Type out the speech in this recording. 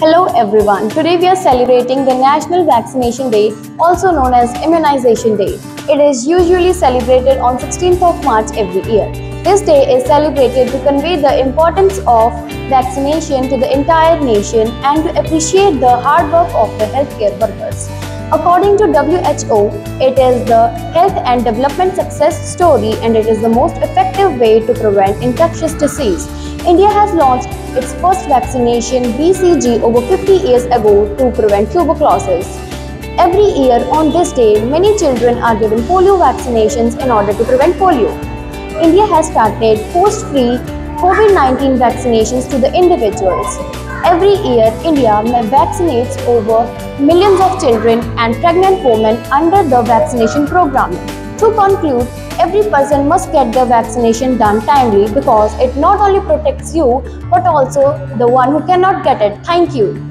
Hello everyone. Today we are celebrating the National Vaccination Day, also known as Immunization Day. It is usually celebrated on 16th of March every year. This day is celebrated to convey the importance of vaccination to the entire nation and to appreciate the hard work of the healthcare workers. According to WHO, it is the health and development success story and it is the most effective way to prevent infectious disease. India has launched its first vaccination BCG over 50 years ago to prevent tuberculosis. Every year on this day, many children are given polio vaccinations in order to prevent polio. India has started post-free COVID-19 vaccinations to the individuals. Every year, India vaccinates over millions of children and pregnant women under the vaccination program. To conclude, every person must get the vaccination done timely because it not only protects you but also the one who cannot get it. Thank you.